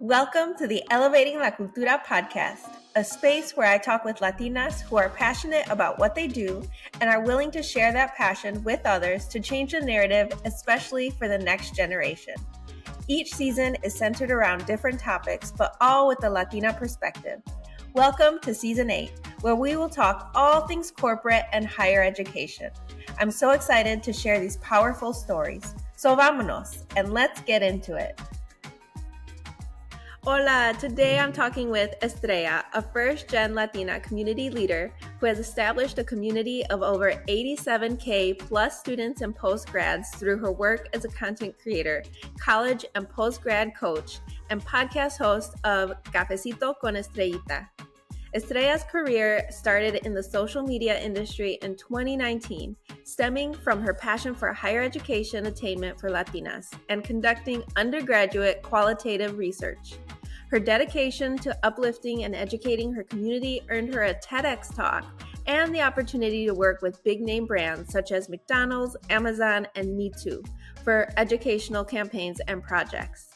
Welcome to the Elevating La Cultura podcast, a space where I talk with Latinas who are passionate about what they do and are willing to share that passion with others to change the narrative, especially for the next generation. Each season is centered around different topics, but all with a Latina perspective. Welcome to season eight, where we will talk all things corporate and higher education. I'm so excited to share these powerful stories. So vámonos, and let's get into it. Hola, today I'm talking with Estrella, a first gen Latina community leader who has established a community of over 87K plus students and postgrads through her work as a content creator, college and postgrad coach, and podcast host of Cafecito con Estrellita. Estrella's career started in the social media industry in 2019, stemming from her passion for higher education attainment for Latinas and conducting undergraduate qualitative research. Her dedication to uplifting and educating her community earned her a TEDx talk and the opportunity to work with big name brands such as McDonald's, Amazon, and Me Too for educational campaigns and projects.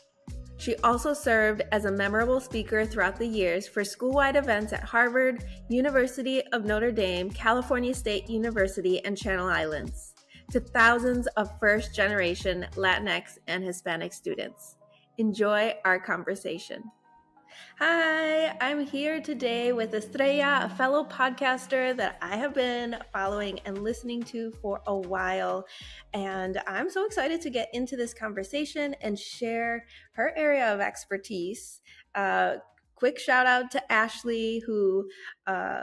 She also served as a memorable speaker throughout the years for school-wide events at Harvard, University of Notre Dame, California State University, and Channel Islands to thousands of first generation Latinx and Hispanic students. Enjoy our conversation. Hi, I'm here today with Estrella, a fellow podcaster that I have been following and listening to for a while. And I'm so excited to get into this conversation and share her area of expertise. Uh, quick shout out to Ashley, who uh,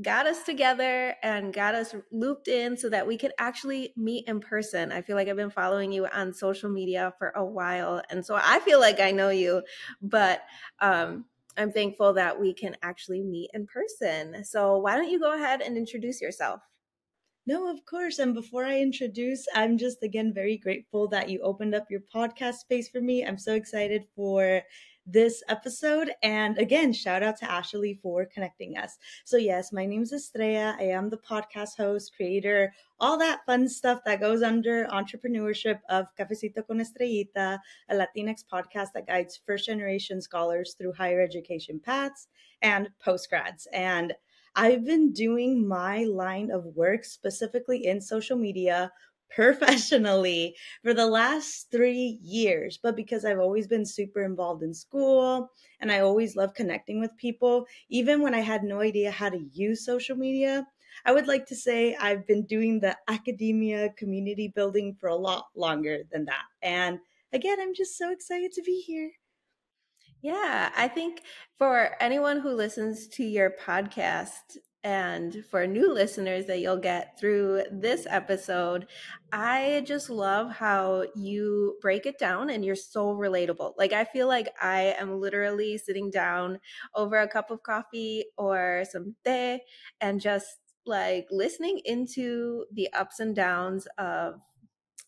got us together and got us looped in so that we could actually meet in person. I feel like I've been following you on social media for a while. And so I feel like I know you, but um, I'm thankful that we can actually meet in person. So why don't you go ahead and introduce yourself? No, of course. And before I introduce, I'm just again very grateful that you opened up your podcast space for me. I'm so excited for this episode. And again, shout out to Ashley for connecting us. So, yes, my name is Estrella. I am the podcast host, creator, all that fun stuff that goes under entrepreneurship of Cafecito con Estrellita, a Latinx podcast that guides first generation scholars through higher education paths and postgrads. And I've been doing my line of work specifically in social media professionally for the last three years, but because I've always been super involved in school and I always love connecting with people, even when I had no idea how to use social media. I would like to say I've been doing the academia community building for a lot longer than that. And again, I'm just so excited to be here. Yeah, I think for anyone who listens to your podcast, and for new listeners that you'll get through this episode, I just love how you break it down and you're so relatable. Like, I feel like I am literally sitting down over a cup of coffee or some tea and just like listening into the ups and downs of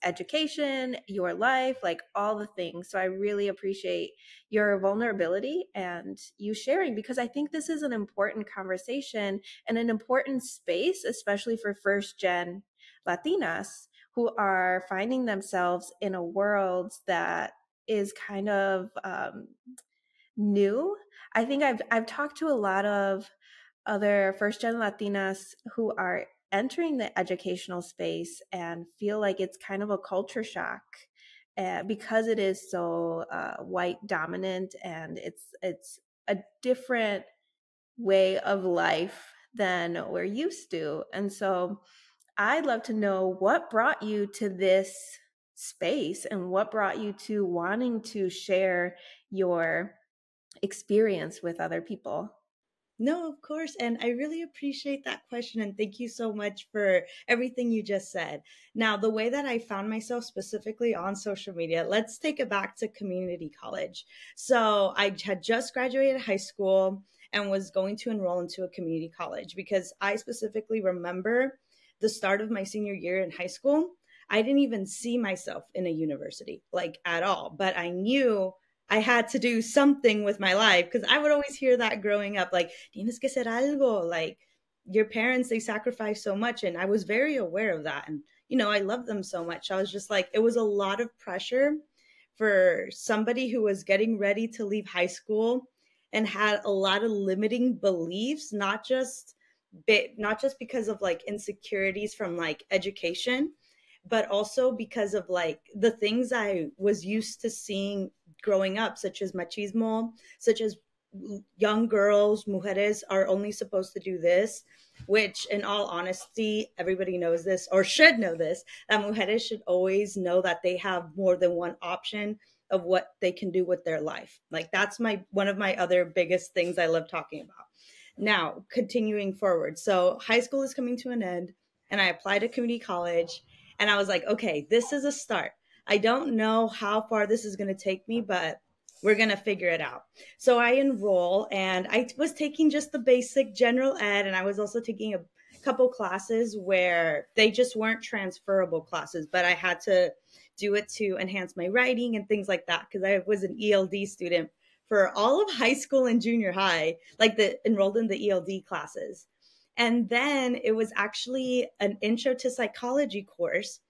education, your life, like all the things. So I really appreciate your vulnerability and you sharing because I think this is an important conversation and an important space, especially for first gen Latinas who are finding themselves in a world that is kind of um, new. I think I've I've talked to a lot of other first gen Latinas who are entering the educational space and feel like it's kind of a culture shock uh, because it is so uh, white dominant and it's it's a different way of life than we're used to. And so i'd love to know what brought you to this space and what brought you to wanting to share your experience with other people no, of course. And I really appreciate that question. And thank you so much for everything you just said. Now, the way that I found myself specifically on social media, let's take it back to community college. So I had just graduated high school and was going to enroll into a community college because I specifically remember the start of my senior year in high school. I didn't even see myself in a university like at all, but I knew I had to do something with my life because I would always hear that growing up, like, tienes que hacer algo. Like, your parents, they sacrifice so much. And I was very aware of that. And, you know, I love them so much. I was just like, it was a lot of pressure for somebody who was getting ready to leave high school and had a lot of limiting beliefs, not just bit, not just because of like insecurities from like education, but also because of like the things I was used to seeing growing up, such as machismo, such as young girls, mujeres are only supposed to do this, which in all honesty, everybody knows this or should know this, that mujeres should always know that they have more than one option of what they can do with their life. Like that's my one of my other biggest things I love talking about. Now, continuing forward. So, high school is coming to an end and I applied to community college and I was like, okay, this is a start. I don't know how far this is going to take me, but we're going to figure it out. So I enroll and I was taking just the basic general ed and I was also taking a couple classes where they just weren't transferable classes, but I had to do it to enhance my writing and things like that because I was an ELD student for all of high school and junior high, like the enrolled in the ELD classes. And then it was actually an intro to psychology course.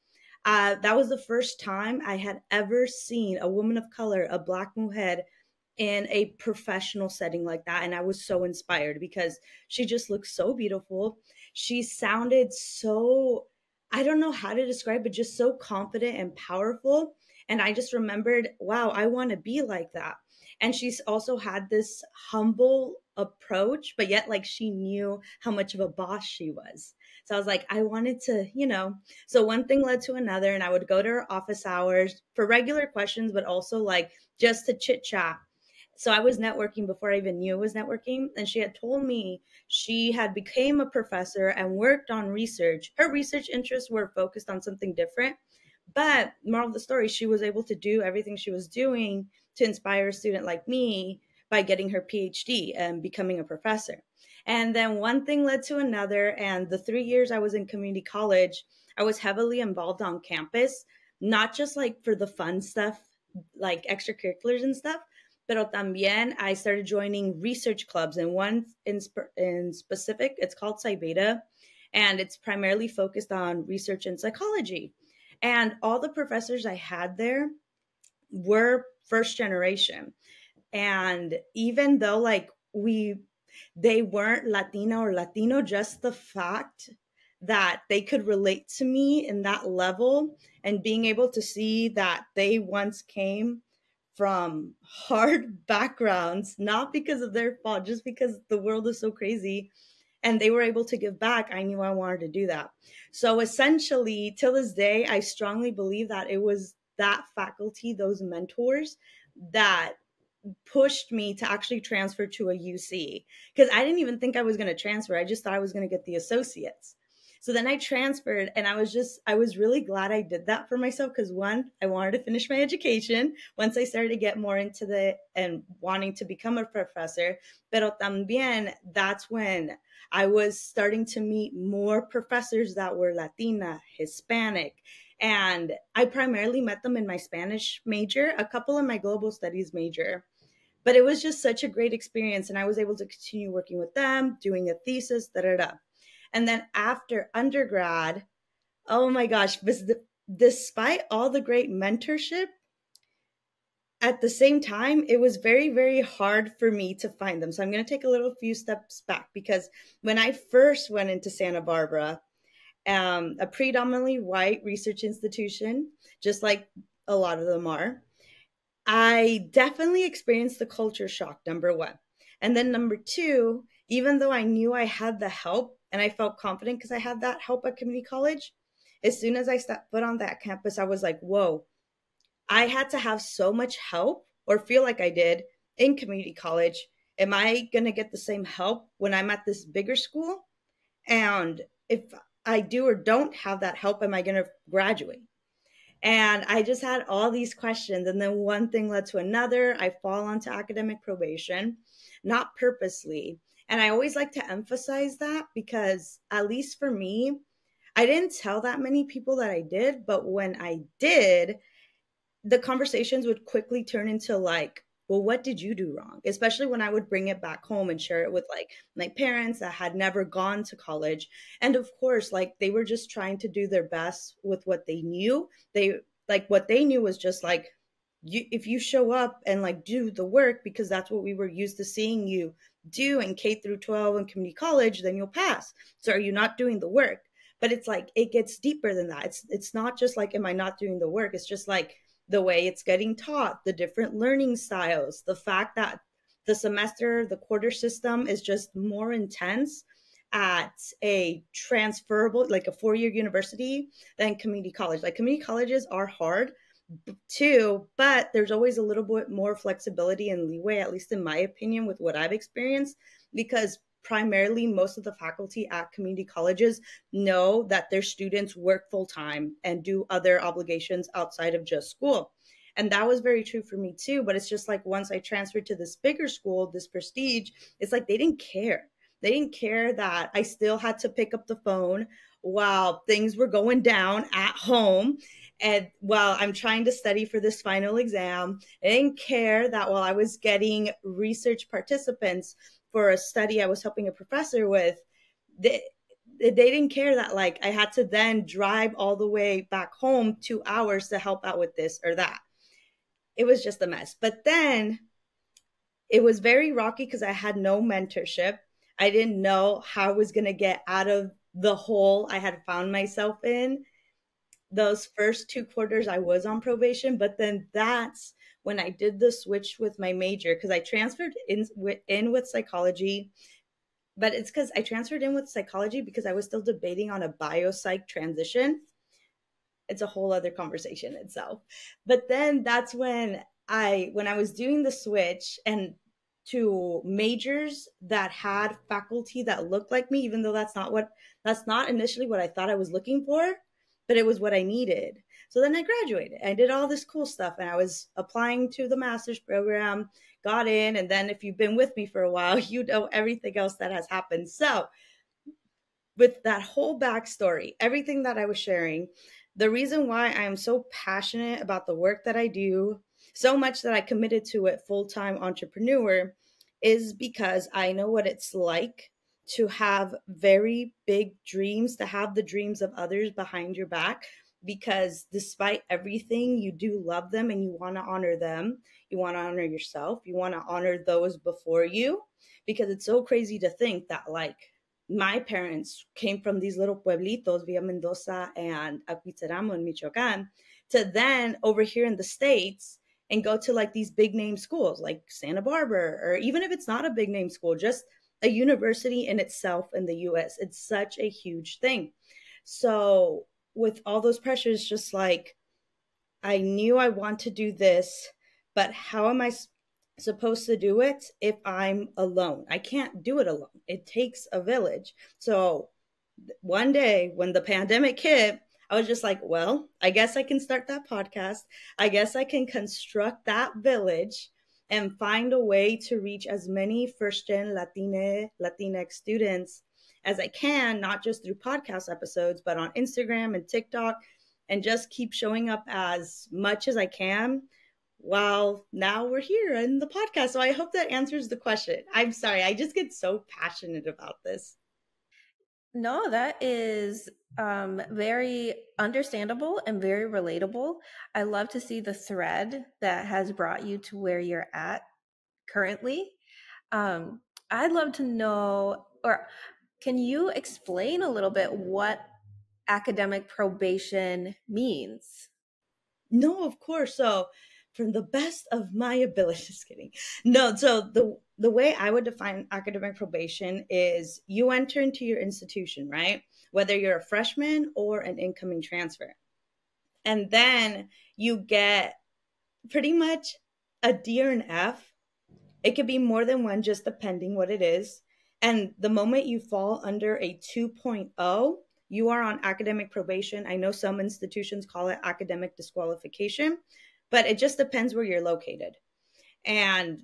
Uh, that was the first time I had ever seen a woman of color, a black mujer, in a professional setting like that. And I was so inspired because she just looked so beautiful. She sounded so, I don't know how to describe, but just so confident and powerful. And I just remembered, wow, I want to be like that. And she's also had this humble approach, but yet like she knew how much of a boss she was. So I was like, I wanted to, you know. So one thing led to another, and I would go to her office hours for regular questions, but also like just to chit chat. So I was networking before I even knew it was networking, and she had told me she had became a professor and worked on research. Her research interests were focused on something different, but moral of the story, she was able to do everything she was doing to inspire a student like me by getting her PhD and becoming a professor. And then one thing led to another. And the three years I was in community college, I was heavily involved on campus, not just like for the fun stuff, like extracurriculars and stuff, pero también I started joining research clubs. And one in, sp- in specific, it's called Psi Beta, and it's primarily focused on research and psychology. And all the professors I had there were first generation. And even though like we they weren't Latina or Latino, just the fact that they could relate to me in that level and being able to see that they once came from hard backgrounds, not because of their fault, just because the world is so crazy and they were able to give back, I knew I wanted to do that. So essentially, till this day, I strongly believe that it was that faculty, those mentors that pushed me to actually transfer to a UC because I didn't even think I was going to transfer. I just thought I was going to get the associates. So then I transferred and I was just, I was really glad I did that for myself because one, I wanted to finish my education once I started to get more into the and wanting to become a professor. Pero también that's when I was starting to meet more professors that were Latina, Hispanic, and I primarily met them in my Spanish major, a couple in my global studies major. But it was just such a great experience. And I was able to continue working with them, doing a thesis, da da da. And then after undergrad, oh my gosh, despite all the great mentorship, at the same time, it was very, very hard for me to find them. So I'm going to take a little few steps back because when I first went into Santa Barbara, um, a predominantly white research institution, just like a lot of them are. I definitely experienced the culture shock, number one. And then number two, even though I knew I had the help and I felt confident because I had that help at community college, as soon as I stepped foot on that campus, I was like, whoa, I had to have so much help or feel like I did in community college. Am I going to get the same help when I'm at this bigger school? And if I do or don't have that help, am I going to graduate? And I just had all these questions. And then one thing led to another. I fall onto academic probation, not purposely. And I always like to emphasize that because, at least for me, I didn't tell that many people that I did. But when I did, the conversations would quickly turn into like, well, what did you do wrong? Especially when I would bring it back home and share it with like my parents that had never gone to college. And of course, like they were just trying to do their best with what they knew. They like what they knew was just like you if you show up and like do the work because that's what we were used to seeing you do in K through 12 and community college, then you'll pass. So are you not doing the work? But it's like it gets deeper than that. It's it's not just like am I not doing the work? It's just like the way it's getting taught, the different learning styles, the fact that the semester, the quarter system is just more intense at a transferable, like a four year university than community college. Like community colleges are hard too, but there's always a little bit more flexibility and leeway, at least in my opinion, with what I've experienced, because primarily most of the faculty at community colleges know that their students work full time and do other obligations outside of just school. And that was very true for me too. But it's just like once I transferred to this bigger school, this prestige, it's like they didn't care. They didn't care that I still had to pick up the phone while things were going down at home. And while I'm trying to study for this final exam, I didn't care that while I was getting research participants for a study I was helping a professor with, they, they didn't care that like I had to then drive all the way back home two hours to help out with this or that. It was just a mess. But then it was very rocky because I had no mentorship. I didn't know how I was going to get out of the hole I had found myself in. Those first two quarters, I was on probation, but then that's when I did the switch with my major because I transferred in with, in with psychology, but it's because I transferred in with psychology because I was still debating on a biopsych transition. It's a whole other conversation itself. But then that's when I when I was doing the switch and to majors that had faculty that looked like me, even though that's not what that's not initially what I thought I was looking for, but it was what I needed. So then I graduated. I did all this cool stuff and I was applying to the master's program, got in, and then if you've been with me for a while, you know everything else that has happened. So with that whole backstory, everything that I was sharing, the reason why I am so passionate about the work that I do, so much that I committed to it full time entrepreneur is because I know what it's like to have very big dreams, to have the dreams of others behind your back. Because despite everything, you do love them and you want to honor them. You want to honor yourself. You want to honor those before you. Because it's so crazy to think that, like, my parents came from these little pueblitos, Villa Mendoza and Acuitzeramo in Michoacan, to then over here in the States, and go to like these big name schools like Santa Barbara, or even if it's not a big name school, just a university in itself in the US. It's such a huge thing. So, with all those pressures, just like I knew I want to do this, but how am I supposed to do it if I'm alone? I can't do it alone. It takes a village. So, one day when the pandemic hit, I was just like, well, I guess I can start that podcast. I guess I can construct that village and find a way to reach as many first gen Latine, Latinx students as I can, not just through podcast episodes, but on Instagram and TikTok, and just keep showing up as much as I can. While now we're here in the podcast. So I hope that answers the question. I'm sorry, I just get so passionate about this. No, that is um, very understandable and very relatable. I love to see the thread that has brought you to where you're at currently. Um, I'd love to know, or can you explain a little bit what academic probation means? No, of course. So, from the best of my ability, just kidding. No, so the the way I would define academic probation is you enter into your institution, right? Whether you're a freshman or an incoming transfer. And then you get pretty much a D or an F. It could be more than one, just depending what it is. And the moment you fall under a 2.0, you are on academic probation. I know some institutions call it academic disqualification, but it just depends where you're located. And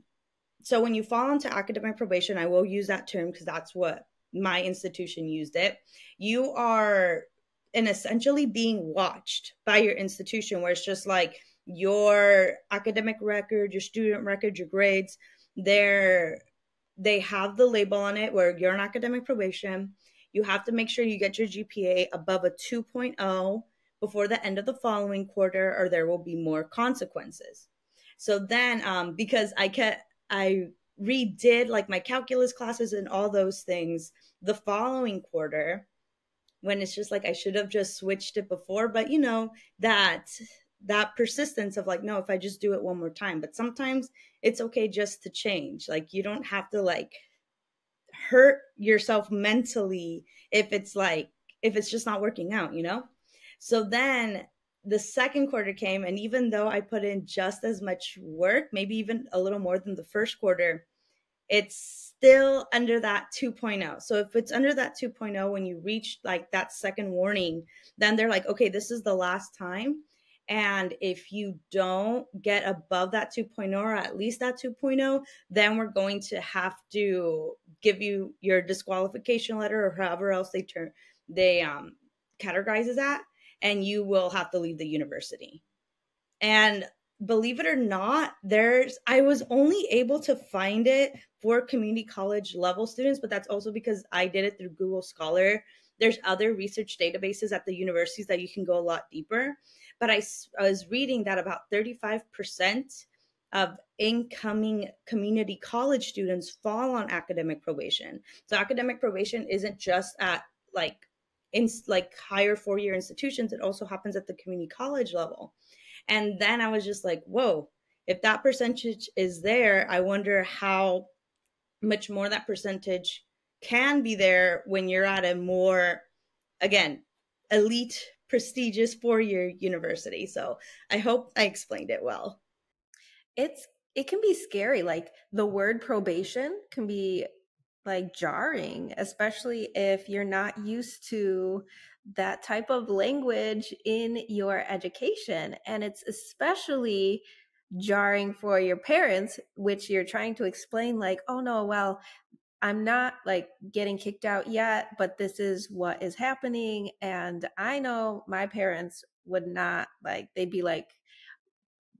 so when you fall into academic probation, I will use that term because that's what my institution used it. You are and essentially being watched by your institution where it's just like your academic record, your student record, your grades, they're they have the label on it where you're on academic probation. You have to make sure you get your GPA above a 2.0 before the end of the following quarter or there will be more consequences. So then, um, because I kept, I redid like my calculus classes and all those things the following quarter when it's just like I should have just switched it before. But you know, that that persistence of like, no, if I just do it one more time. But sometimes it's okay just to change. Like you don't have to like hurt yourself mentally if it's like if it's just not working out, you know? So then the second quarter came and even though I put in just as much work, maybe even a little more than the first quarter, it's still under that 2.0. So if it's under that 2.0 when you reach like that second warning, then they're like, okay, this is the last time. And if you don't get above that 2.0 or at least that 2.0, then we're going to have to give you your disqualification letter or however else they turn they um categorizes that and you will have to leave the university. And believe it or not, there's I was only able to find it for community college level students, but that's also because I did it through Google Scholar. There's other research databases at the universities that you can go a lot deeper. But I, I was reading that about 35% of incoming community college students fall on academic probation. So academic probation isn't just at like in like higher four year institutions, it also happens at the community college level. And then I was just like, whoa, if that percentage is there, I wonder how much more that percentage can be there when you're at a more, again, elite, prestigious four year university. So I hope I explained it well. It's, it can be scary. Like the word probation can be like jarring, especially if you're not used to that type of language in your education. And it's especially jarring for your parents, which you're trying to explain, like, oh no, well, I'm not like getting kicked out yet, but this is what is happening. And I know my parents would not like, they'd be like,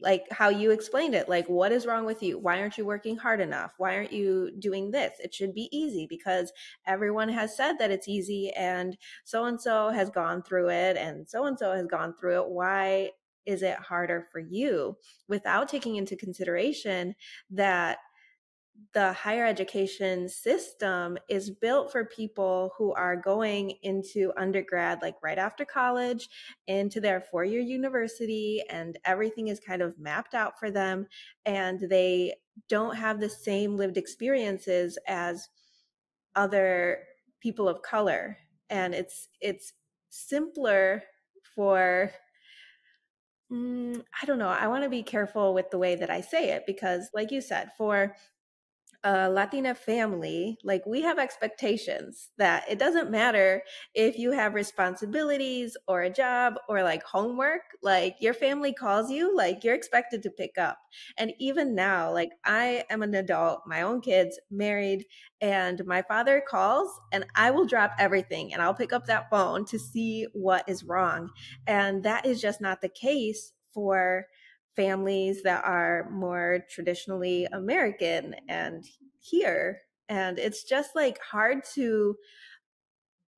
like how you explained it like what is wrong with you? Why aren't you working hard enough? Why aren't you doing this? It should be easy because everyone has said that it's easy and so and so has gone through it and so and so has gone through it. Why is it harder for you without taking into consideration that the higher education system is built for people who are going into undergrad like right after college into their four year university and everything is kind of mapped out for them and they don't have the same lived experiences as other people of color and it's it's simpler for mm, I don't know. I want to be careful with the way that I say it because, like you said, for a Latina family, like we have expectations that it doesn't matter if you have responsibilities or a job or like homework, like your family calls you, like you're expected to pick up. And even now, like I am an adult, my own kids, married, and my father calls and I will drop everything and I'll pick up that phone to see what is wrong. And that is just not the case for families that are more traditionally American and here. And it's just like hard to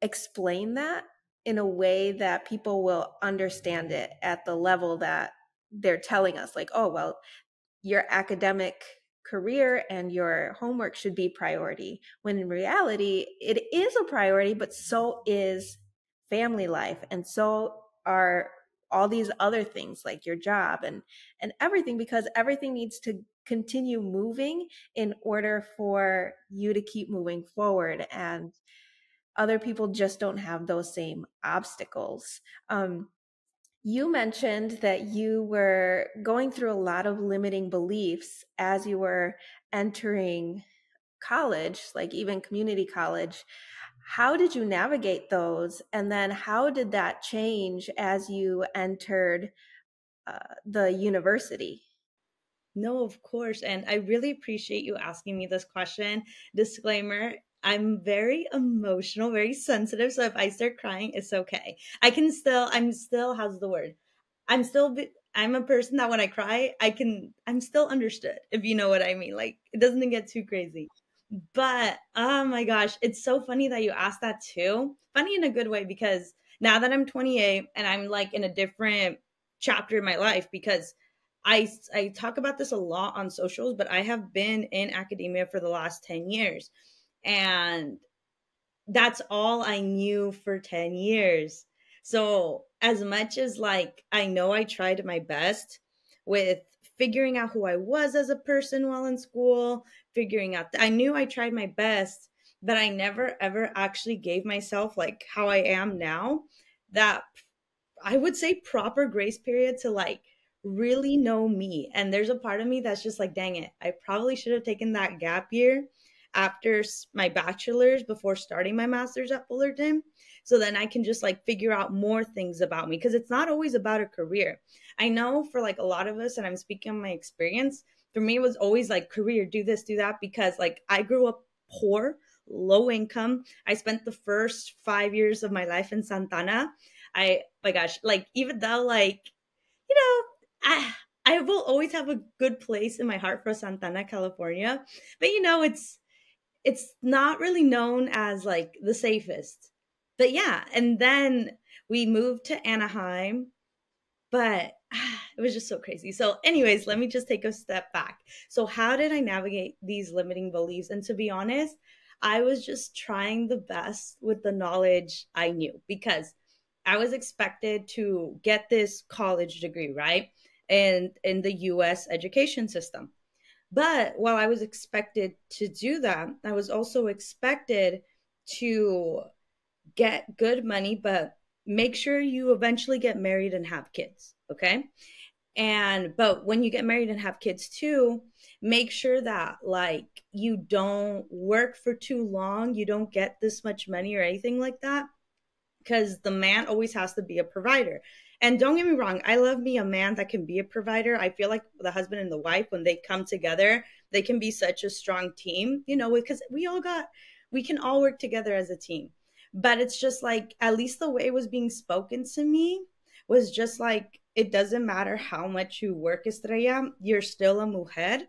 explain that in a way that people will understand it at the level that they're telling us, like, oh, well, your academic career and your homework should be priority. When in reality, it is a priority, but so is family life. And so are all these other things like your job and and everything because everything needs to continue moving in order for you to keep moving forward and other people just don't have those same obstacles. Um, you mentioned that you were going through a lot of limiting beliefs as you were entering college like even community college how did you navigate those? And then how did that change as you entered uh, the university? No, of course. And I really appreciate you asking me this question. Disclaimer I'm very emotional, very sensitive. So if I start crying, it's okay. I can still, I'm still, how's the word? I'm still, I'm a person that when I cry, I can, I'm still understood, if you know what I mean. Like it doesn't get too crazy. But oh my gosh, it's so funny that you asked that too. Funny in a good way because now that I'm 28 and I'm like in a different chapter in my life because I, I talk about this a lot on socials, but I have been in academia for the last 10 years. And that's all I knew for 10 years. So, as much as like I know I tried my best with figuring out who I was as a person while in school, figuring out, I knew I tried my best, but I never ever actually gave myself like how I am now that I would say proper grace period to like really know me. And there's a part of me that's just like, dang it, I probably should have taken that gap year after my bachelor's before starting my master's at Fullerton. So then I can just like figure out more things about me because it's not always about a career. I know for like a lot of us, and I'm speaking on my experience, for me, it was always like career, do this, do that, because like I grew up poor, low income. I spent the first five years of my life in Santa Ana. I, my gosh, like even though like, you know, I, I will always have a good place in my heart for Santa Ana, California. But you know, it's it's not really known as like the safest. But yeah, and then we moved to Anaheim, but it was just so crazy. So, anyways, let me just take a step back. So, how did I navigate these limiting beliefs? And to be honest, I was just trying the best with the knowledge I knew because I was expected to get this college degree, right? And in the US education system. But while I was expected to do that, I was also expected to get good money, but make sure you eventually get married and have kids. Okay. And, but when you get married and have kids too, make sure that like you don't work for too long, you don't get this much money or anything like that. Because the man always has to be a provider. And don't get me wrong, I love me a man that can be a provider. I feel like the husband and the wife, when they come together, they can be such a strong team, you know, because we all got, we can all work together as a team. But it's just like, at least the way it was being spoken to me was just like, it doesn't matter how much you work, Estrella, you're still a mujer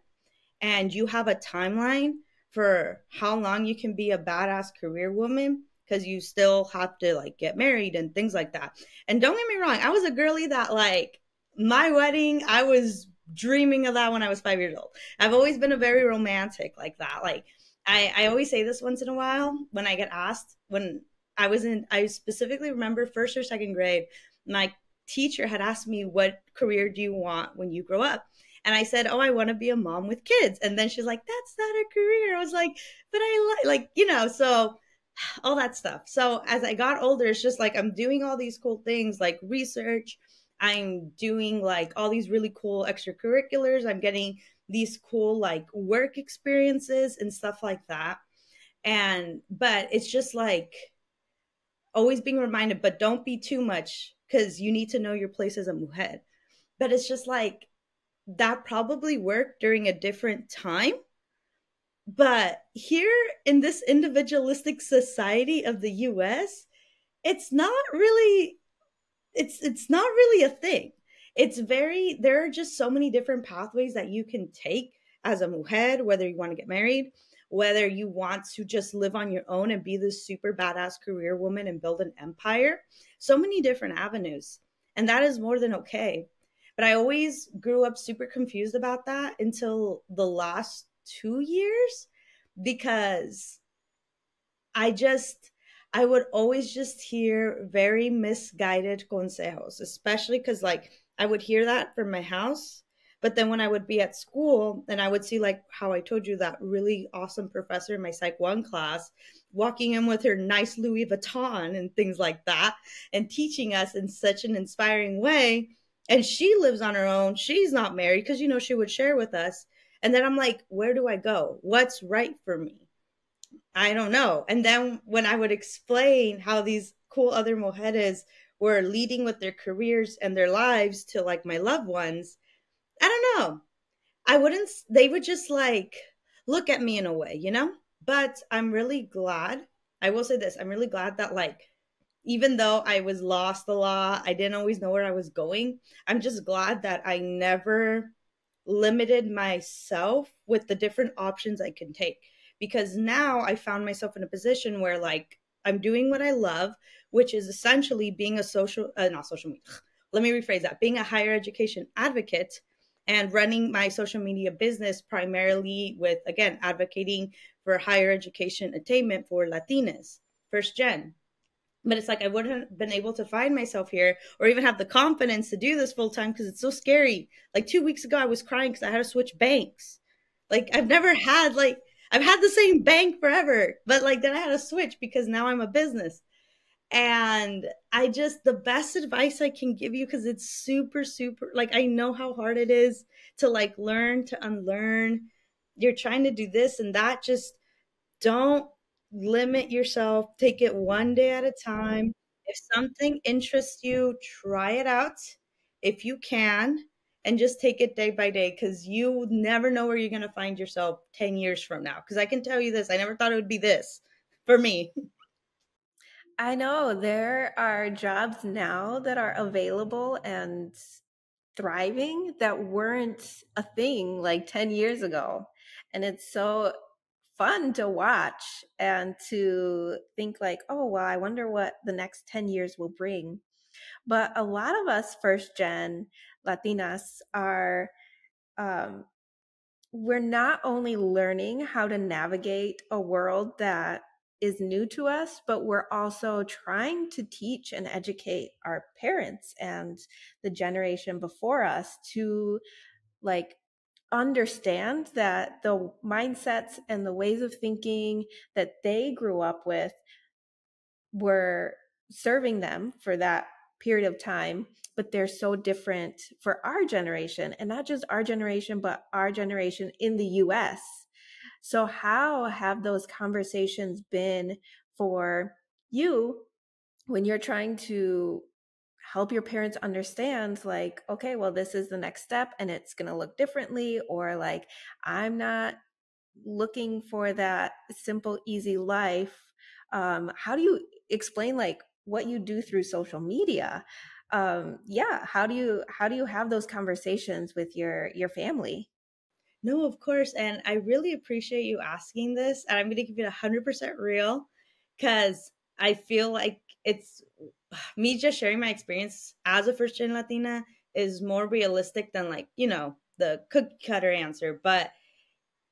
and you have a timeline for how long you can be a badass career woman because you still have to like get married and things like that. And don't get me wrong, I was a girly that like my wedding, I was dreaming of that when I was five years old. I've always been a very romantic like that. Like I, I always say this once in a while when I get asked when I was in I specifically remember first or second grade, my teacher had asked me what career do you want when you grow up? And I said, "Oh, I want to be a mom with kids." And then she's like, "That's not a career." I was like, "But I like like, you know, so all that stuff. So as I got older, it's just like I'm doing all these cool things like research. I'm doing like all these really cool extracurriculars. I'm getting these cool like work experiences and stuff like that. And but it's just like always being reminded, but don't be too much because you need to know your place as a mujer. But it's just like that probably worked during a different time but here in this individualistic society of the US, it's not really it's it's not really a thing. It's very there are just so many different pathways that you can take as a mujer, whether you want to get married, whether you want to just live on your own and be this super badass career woman and build an empire. So many different avenues. And that is more than okay. But I always grew up super confused about that until the last two years because I just, I would always just hear very misguided consejos, especially because like I would hear that from my house. But then when I would be at school and I would see like how I told you that really awesome professor in my psych one class walking in with her nice Louis Vuitton and things like that and teaching us in such an inspiring way. And she lives on her own. She's not married because you know she would share with us. And then I'm like, where do I go? What's right for me? I don't know. And then when I would explain how these cool other mujeres were leading with their careers and their lives to like my loved ones, I don't know. I wouldn't, they would just like look at me in a way, you know? But I'm really glad. I will say this I'm really glad that, like, even though I was lost a lot, I didn't always know where I was going. I'm just glad that I never limited myself with the different options I can take because now I found myself in a position where like I'm doing what I love, which is essentially being a social uh, not social media. Let me rephrase that. Being a higher education advocate and running my social media business primarily with, again, advocating for higher education attainment for Latinas, first gen. But it's like I wouldn't have been able to find myself here or even have the confidence to do this full time because it's so scary. Like two weeks ago, I was crying because I had to switch banks. Like I've never had like I've had the same bank forever, but like then I had to switch because now I'm a business. And I just, the best advice I can give you, because it's super, super, like, I know how hard it is to like learn, to unlearn. You're trying to do this and that. Just don't limit yourself. Take it one day at a time. If something interests you, try it out if you can and just take it day by day because you never know where you're going to find yourself 10 years from now. Because I can tell you this, I never thought it would be this for me. I know there are jobs now that are available and thriving that weren't a thing like 10 years ago. And it's so fun to watch and to think like, oh, well, I wonder what the next 10 years will bring. But a lot of us first gen Latinas are um, we're not only learning how to navigate a world that is new to us, but we're also trying to teach and educate our parents and the generation before us to like understand that the mindsets and the ways of thinking that they grew up with were serving them for that period of time but they're so different for our generation and not just our generation but our generation in the US so, how have those conversations been for you when you're trying to help your parents understand, like, okay, well, this is the next step and it's going to look differently, or like, I'm not looking for that simple, easy life? Um, how do you explain, like, what you do through social media? Um, yeah, how do you how do you have those conversations with your your family? No, of course. And I really appreciate you asking this. And I'm going to give it 100% real because I feel like it's me just sharing my experience as a first gen Latina is more realistic than like, you know, the cookie cutter answer. But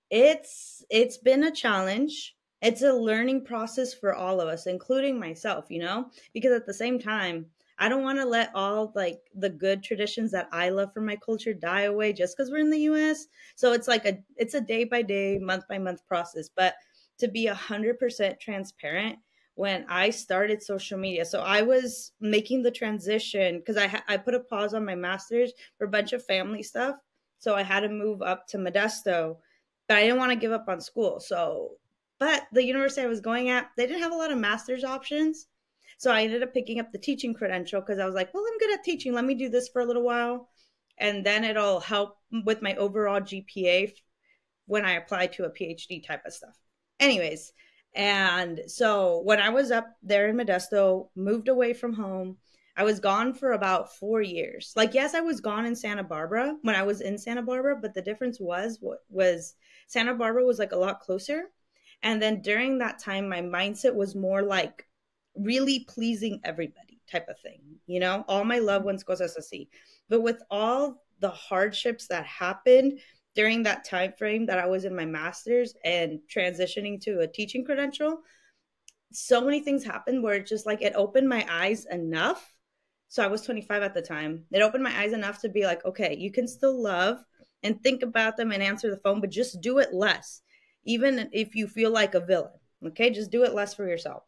it's it's been a challenge. It's a learning process for all of us, including myself, you know, because at the same time, I don't want to let all like the good traditions that I love from my culture die away just because we're in the US. So it's like a it's a day by day, month by month process. But to be a hundred percent transparent, when I started social media, so I was making the transition because I I put a pause on my master's for a bunch of family stuff, so I had to move up to Modesto, but I didn't want to give up on school. So, but the university I was going at, they didn't have a lot of master's options. So I ended up picking up the teaching credential because I was like, well, I'm good at teaching. Let me do this for a little while. And then it'll help with my overall GPA when I apply to a PhD type of stuff. Anyways, and so when I was up there in Modesto, moved away from home, I was gone for about four years. Like, yes, I was gone in Santa Barbara when I was in Santa Barbara, but the difference was was Santa Barbara was like a lot closer. And then during that time, my mindset was more like really pleasing everybody type of thing. You know, all my loved ones cosas así. But with all the hardships that happened during that time frame that I was in my master's and transitioning to a teaching credential, so many things happened where it just like it opened my eyes enough. So I was 25 at the time. It opened my eyes enough to be like, okay, you can still love and think about them and answer the phone, but just do it less. Even if you feel like a villain, okay? Just do it less for yourself.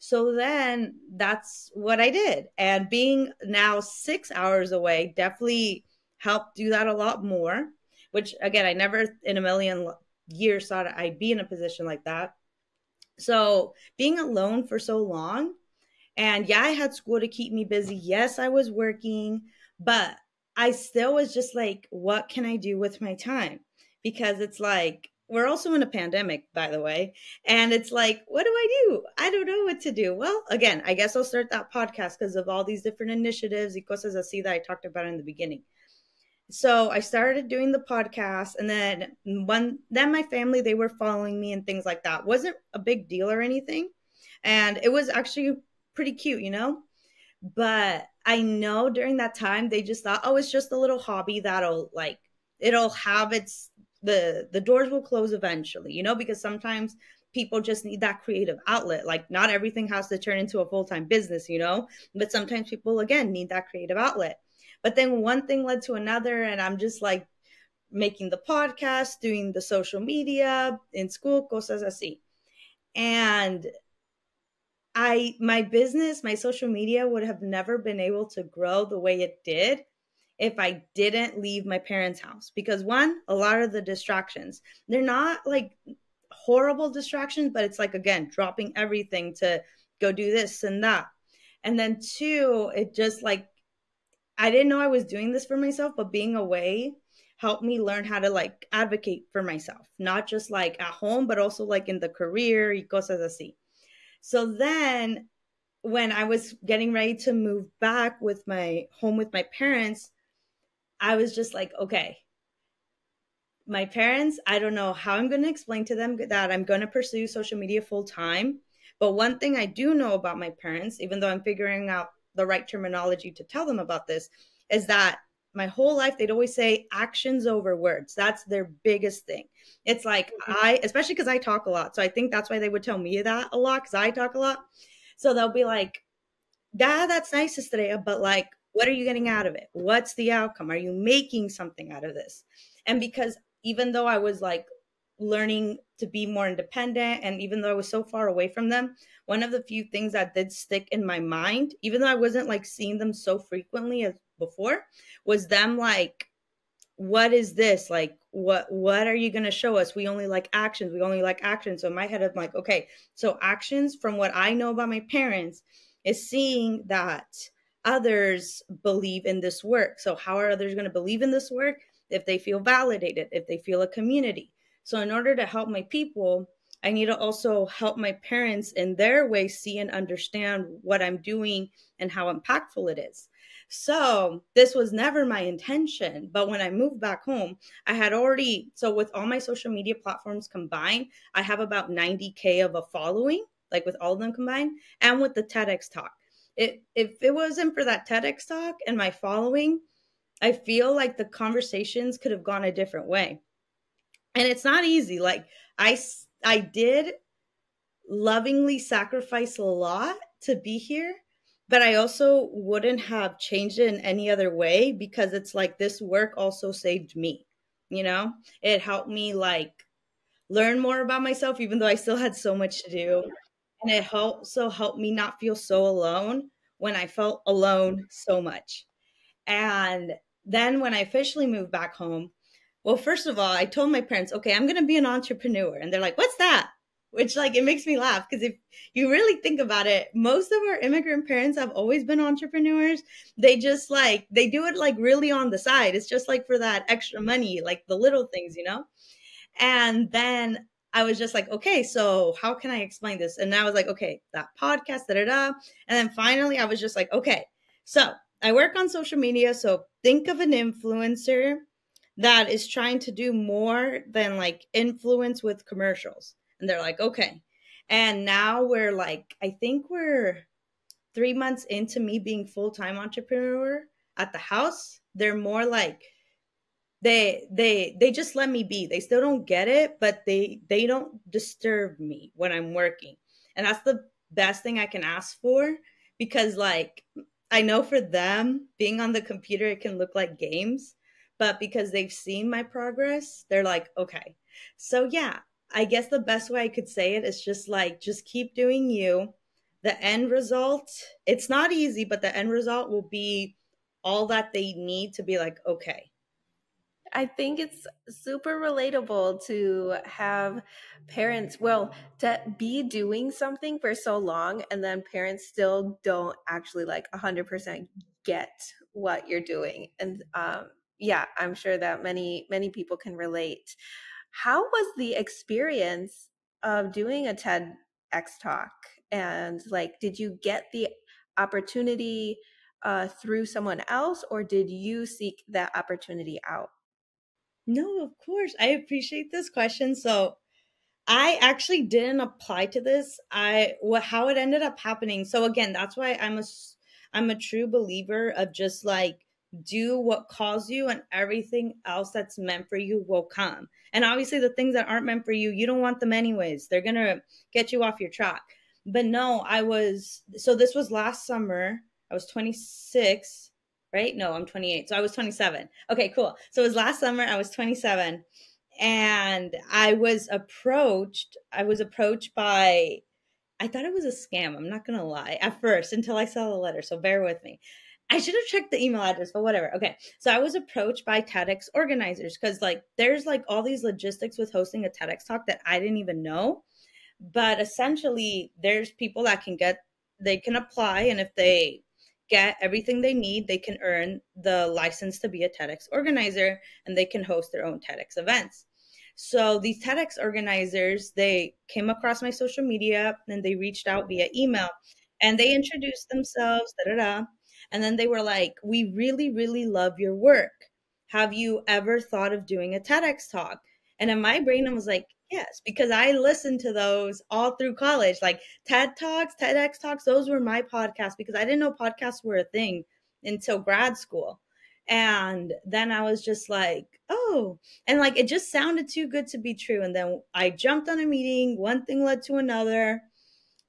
So then that's what I did. And being now six hours away definitely helped do that a lot more, which again, I never in a million years thought I'd be in a position like that. So being alone for so long, and yeah, I had school to keep me busy. Yes, I was working, but I still was just like, what can I do with my time? Because it's like, we're also in a pandemic, by the way. And it's like, what do I do? I don't know what to do. Well, again, I guess I'll start that podcast because of all these different initiatives y cosas así that I talked about in the beginning. So I started doing the podcast and then when then my family they were following me and things like that. Wasn't a big deal or anything. And it was actually pretty cute, you know? But I know during that time they just thought, oh, it's just a little hobby that'll like it'll have its the the doors will close eventually you know because sometimes people just need that creative outlet. Like not everything has to turn into a full-time business you know but sometimes people again need that creative outlet. But then one thing led to another and i'm just like making the podcast doing the social media in school cosas así. And i my business my social media would have never been able to grow the way it did if I didn't leave my parents' house. Because one, a lot of the distractions, they're not like horrible distractions, but it's like, again, dropping everything to go do this and that. And then two, it just like, I didn't know I was doing this for myself, but being away helped me learn how to like advocate for myself, not just like at home, but also like in the career y cosas así. So then when I was getting ready to move back with my home with my parents, I was just like, okay, my parents, I don't know how I'm going to explain to them that I'm going to pursue social media full time. But one thing I do know about my parents, even though I'm figuring out the right terminology to tell them about this, is that my whole life they'd always say actions over words. That's their biggest thing. It's like mm-hmm. I, especially because I talk a lot. So I think that's why they would tell me that a lot because I talk a lot. So they'll be like, Dad, that's nice, Estrella, but like, what are you getting out of it? What's the outcome? Are you making something out of this? And because even though I was like learning to be more independent and even though I was so far away from them, one of the few things that did stick in my mind, even though I wasn't like seeing them so frequently as before, was them like what is this like what what are you going to show us we only like actions we only like actions so in my head i'm like okay so actions from what i know about my parents is seeing that others believe in this work. So, how are others going to believe in this work? If they feel validated, if they feel a community. So, in order to help my people, I need to also help my parents in their way see and understand what I'm doing and how impactful it is. So, this was never my intention. But when I moved back home, I had already, so with all my social media platforms combined, I have about 90K of a following, like with all of them combined, and with the TEDx talk it if it wasn't for that TEDx talk and my following, I feel like the conversations could have gone a different way. And it's not easy. Like I I did lovingly sacrifice a lot to be here, but I also wouldn't have changed it in any other way because it's like this work also saved me. You know, it helped me like learn more about myself, even though I still had so much to do and it also helped me not feel so alone when I felt alone so much. And then when I officially moved back home, well, first of all, I told my parents, okay, I'm going to be an entrepreneur. And they're like, what's that? Which, like, it makes me laugh because if you really think about it, most of our immigrant parents have always been entrepreneurs. They just like, they do it like really on the side. It's just like for that extra money, like the little things, you know? And then I was just like, okay, so how can I explain this? And I was like, okay, that podcast, da da da. And then finally, I was just like, okay, so I work on social media. So think of an influencer that is trying to do more than like influence with commercials. And they're like, okay. And now we're like, I think we're three months into me being full time entrepreneur at the house. They're more like, they they they just let me be. They still don't get it but they they don't disturb me when i'm working. And that's the best thing i can ask for because like i know for them being on the computer it can look like games but because they've seen my progress they're like okay. So yeah i guess the best way i could say it is just like just keep doing you. The end result it's not easy but the end result will be all that they need to be like okay I think it's super relatable to have parents, well, to be doing something for so long and then parents still don't actually like 100% get what you're doing. And um, yeah, I'm sure that many, many people can relate. How was the experience of doing a TEDx talk? And like, did you get the opportunity uh, through someone else or did you seek that opportunity out? No, of course. I appreciate this question. So I actually didn't apply to this. I what how it ended up happening. So again, that's why I'm a I'm a true believer of just like do what calls you and everything else that's meant for you will come and obviously the things that aren't meant for you you don't want them anyways they're gonna get you off your track but no i was so this was last summer i was 26 right no i'm 28 so i was 27 okay cool so it was last summer i was 27 and i was approached i was approached by i thought it was a scam i'm not gonna lie at first until i saw the letter so bear with me I should have checked the email address, but whatever. Okay. So I was approached by TEDx organizers because, like, there's like all these logistics with hosting a TEDx talk that I didn't even know. But essentially, there's people that can get, they can apply, and if they get everything they need, they can earn the license to be a TEDx organizer and they can host their own TEDx events. So these TEDx organizers, they came across my social media and they reached out via email and they introduced themselves, da da da and then they were like, We really, really love your work. Have you ever thought of doing a TEDx talk? And in my brain, I was like, Yes, because I listened to those all through college, like TED Talks, TEDx Talks. Those were my podcasts because I didn't know podcasts were a thing until grad school. And then I was just like, oh, and like it just sounded too good to be true. And then I jumped on a meeting, one thing led to another.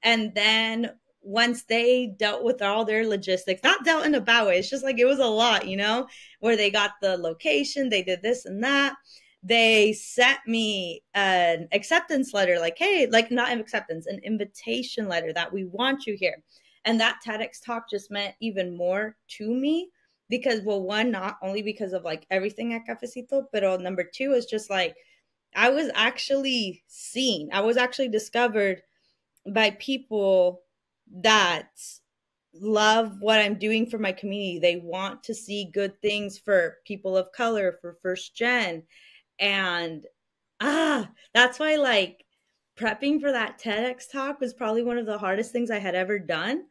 And then once they dealt with all their logistics, not dealt in a bad way, it's just like it was a lot, you know, where they got the location, they did this and that. They sent me an acceptance letter, like, hey, like not an acceptance, an invitation letter that we want you here. And that TEDx talk just meant even more to me because, well, one, not only because of like everything at Cafecito, but oh, number two is just like I was actually seen, I was actually discovered by people that love what I'm doing for my community. They want to see good things for people of color, for first gen. And ah, that's why like prepping for that TEDx talk was probably one of the hardest things I had ever done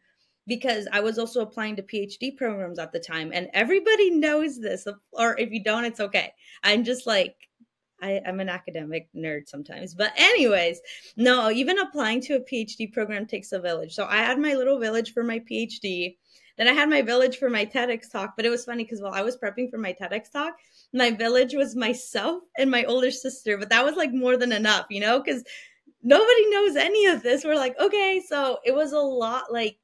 because I was also applying to PhD programs at the time and everybody knows this or if you don't it's okay. I'm just like I, am an academic nerd sometimes. But, anyways, no, even applying to a PhD program takes a village. So, I had my little village for my PhD. Then I had my village for my TEDx talk. But it was funny because while I was prepping for my TEDx talk, my village was myself and my older sister. But that was like more than enough, you know, because nobody knows any of this. We're like, okay. So, it was a lot like,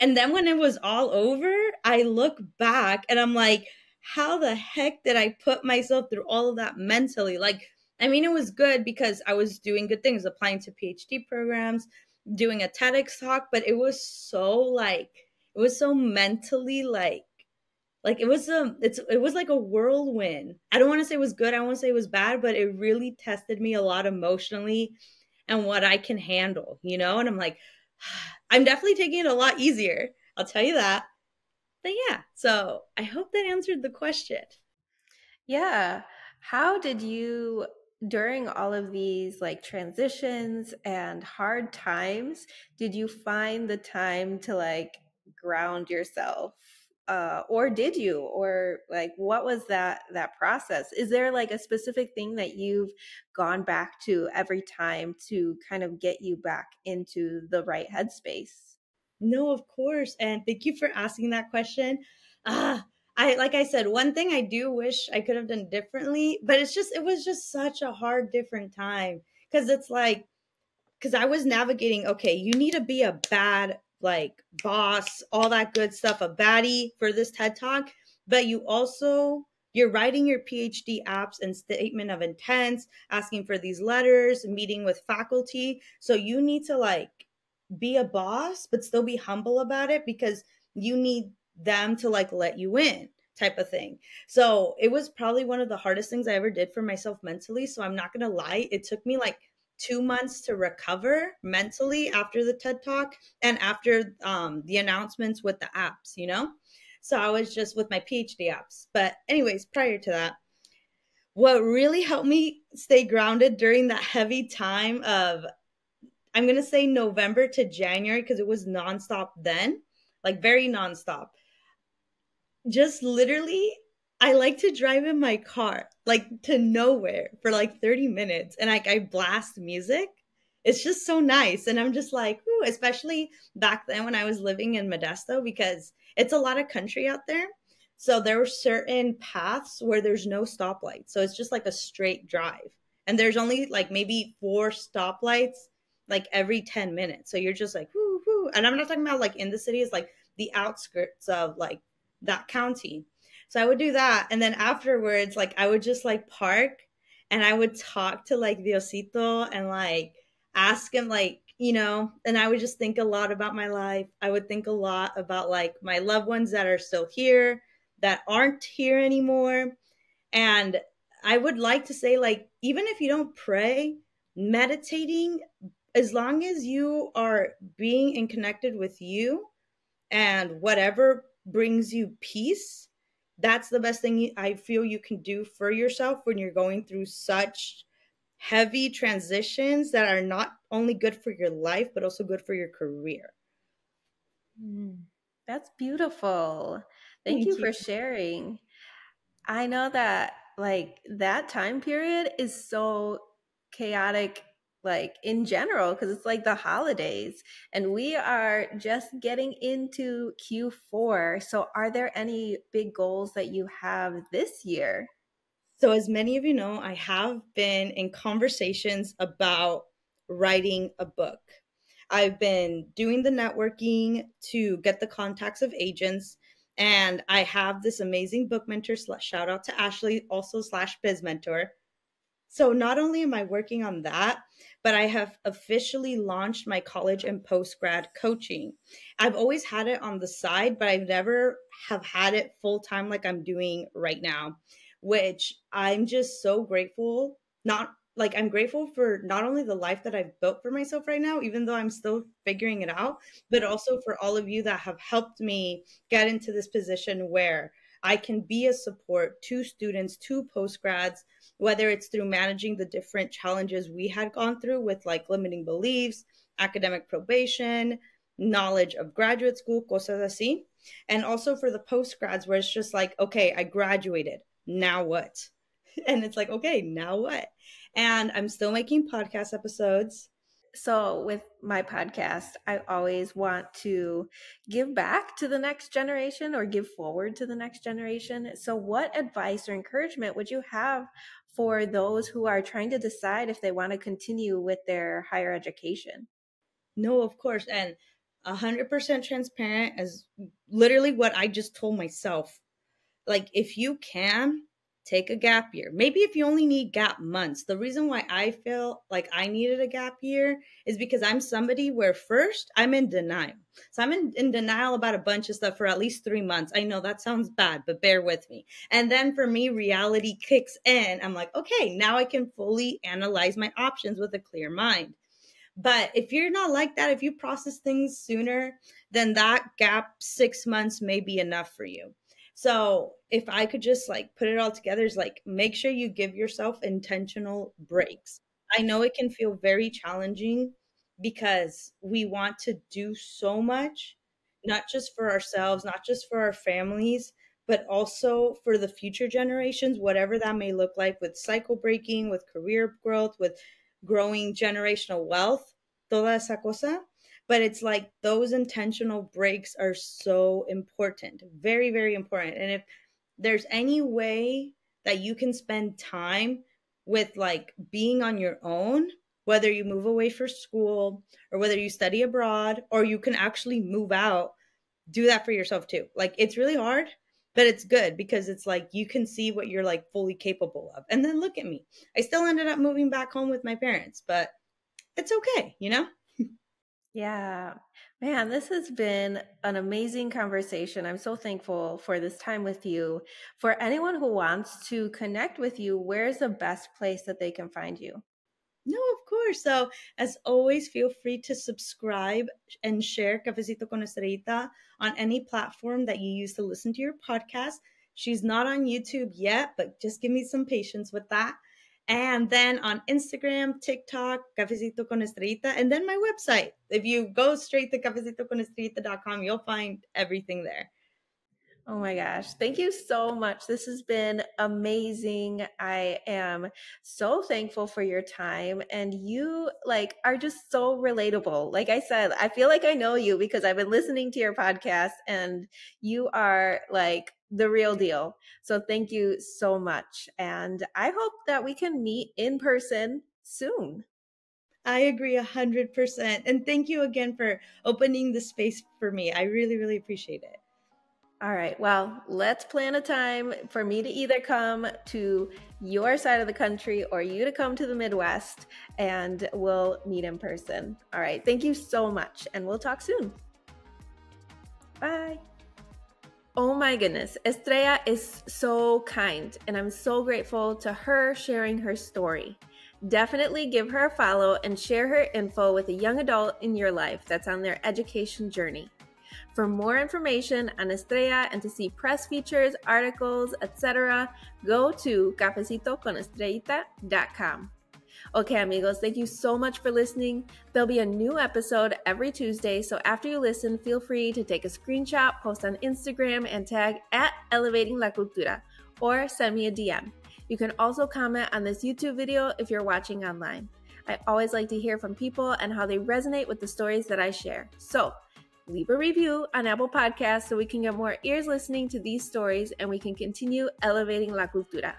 and then when it was all over, I look back and I'm like, how the heck did I put myself through all of that mentally? Like, I mean, it was good because I was doing good things, applying to PhD programs, doing a TEDx talk, but it was so like, it was so mentally like, like it was a, it's, it was like a whirlwind. I don't want to say it was good. I want to say it was bad, but it really tested me a lot emotionally and what I can handle, you know? And I'm like, I'm definitely taking it a lot easier. I'll tell you that but yeah, so I hope that answered the question. Yeah. How did you during all of these like transitions and hard times did you find the time to like ground yourself uh, or did you or like what was that that process is there like a specific thing that you've gone back to every time to kind of get you back into the right headspace no, of course. And thank you for asking that question. Ah, I like I said, one thing I do wish I could have done differently, but it's just it was just such a hard different time cuz it's like cuz I was navigating, okay, you need to be a bad like boss, all that good stuff, a baddie for this TED Talk, but you also you're writing your PhD apps and statement of intents, asking for these letters, meeting with faculty. So you need to like be a boss but still be humble about it because you need them to like let you in type of thing. So it was probably one of the hardest things I ever did for myself mentally. So I'm not going to lie, it took me like two months to recover mentally after the TED talk and after um, the announcements with the apps, you know? So I was just with my PhD apps. But, anyways, prior to that, what really helped me stay grounded during that heavy time of I'm going to say November to January because it was nonstop then, like very nonstop. Just literally, I like to drive in my car, like to nowhere for like 30 minutes and like I blast music. It's just so nice. And I'm just like, ooh, especially back then when I was living in Modesto because it's a lot of country out there. So there were certain paths where there's no stoplight. So it's just like a straight drive. And there's only like maybe four stoplights like every 10 minutes. So you're just like, whoo, whoo. And I'm not talking about like in the city, it's like the outskirts of like that county. So I would do that. And then afterwards, like I would just like park and I would talk to like Diosito and like ask him like you know, and I would just think a lot about my life. I would think a lot about like my loved ones that are still here, that aren't here anymore. And I would like to say, like, even if you don't pray, meditating, as long as you are being and connected with you and whatever brings you peace, that's the best thing I feel you can do for yourself when you're going through such heavy transitions that are not only good for your life, but also good for your career. Mm, that's beautiful. Thank, Thank you, you for sharing. I know that like that time period is so chaotic like in general because it's like the holidays and we are just getting into Q4. So are there any big goals that you have this year? So, as many of you know, I have been in conversations about writing a book. I've been doing the networking to get the contacts of agents, and I have this amazing book mentor. Shout out to Ashley, also slash biz mentor. So, not only am I working on that, but I have officially launched my college and post grad coaching. I've always had it on the side, but I've never have had it full time like I'm doing right now which I'm just so grateful. Not like I'm grateful for not only the life that I've built for myself right now, even though I'm still figuring it out, but also for all of you that have helped me get into this position where I can be a support to students, to postgrads, whether it's through managing the different challenges we had gone through with like limiting beliefs, academic probation, knowledge of graduate school, cosas así. And also for the postgrads where it's just like, okay, I graduated now what? And it's like, okay, now what? And I'm still making podcast episodes. So, with my podcast, I always want to give back to the next generation or give forward to the next generation. So, what advice or encouragement would you have for those who are trying to decide if they want to continue with their higher education? No, of course. And 100% transparent is literally what I just told myself like if you can take a gap year. Maybe if you only need gap months. The reason why i feel like i needed a gap year is because i'm somebody where first i'm in denial. So i'm in, in denial about a bunch of stuff for at least three months. I know that sounds bad but bear with me. And then for me reality kicks in. I'm like okay now i can fully analyze my options with a clear mind. But if you're not like that if you process things sooner then that gap six months may be enough for you so if I could just like put it all together, is like make sure you give yourself intentional breaks. I know it can feel very challenging because we want to do so much, not just for ourselves, not just for our families, but also for the future generations, whatever that may look like with cycle breaking, with career growth, with growing generational wealth, toda esa cosa but it's like those intentional breaks are so important very very important. And if there's any way that you can spend time with like being on your own whether you move away for school or whether you study abroad or you can actually move out do that for yourself too. Like it's really hard but it's good because it's like you can see what you're like fully capable of. And then look at me. I still ended up moving back home with my parents but it's okay you know yeah. Man, this has been an amazing conversation. I'm so thankful for this time with you. For anyone who wants to connect with you, where's the best place that they can find you? No, of course. So, as always, feel free to subscribe and share Cafecito con Estrellita on any platform that you use to listen to your podcast. She's not on YouTube yet, but just give me some patience with that. And then on Instagram, TikTok, Cafecito con Estrellita, and then my website. If you go straight to cafecitoconestrellita.com, you'll find everything there. Oh my gosh. Thank you so much. This has been amazing. I am so thankful for your time and you like are just so relatable. Like I said, I feel like I know you because I've been listening to your podcast and you are like the real deal. So thank you so much and I hope that we can meet in person soon. I agree a hundred percent. And thank you again for opening the space for me. I really, really appreciate it. All right. Well, let's plan a time for me to either come to your side of the country or you to come to the Midwest and we'll meet in person. All right. Thank you so much and we'll talk soon. Bye. Oh my goodness. Estrella is so kind and I'm so grateful to her sharing her story. Definitely give her a follow and share her info with a young adult in your life that's on their education journey. For more information on Estrella and to see press features, articles, etc., go to cafecitoconestrellita.com. Okay, amigos, thank you so much for listening. There'll be a new episode every Tuesday, so after you listen, feel free to take a screenshot, post on Instagram, and tag at Elevating La Cultura, or send me a DM. You can also comment on this YouTube video if you're watching online. I always like to hear from people and how they resonate with the stories that I share. So, leave a review on Apple Podcasts so we can get more ears listening to these stories and we can continue elevating la cultura.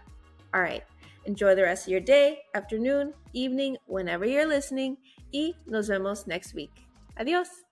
All right, enjoy the rest of your day, afternoon, evening, whenever you're listening, y nos vemos next week. Adios.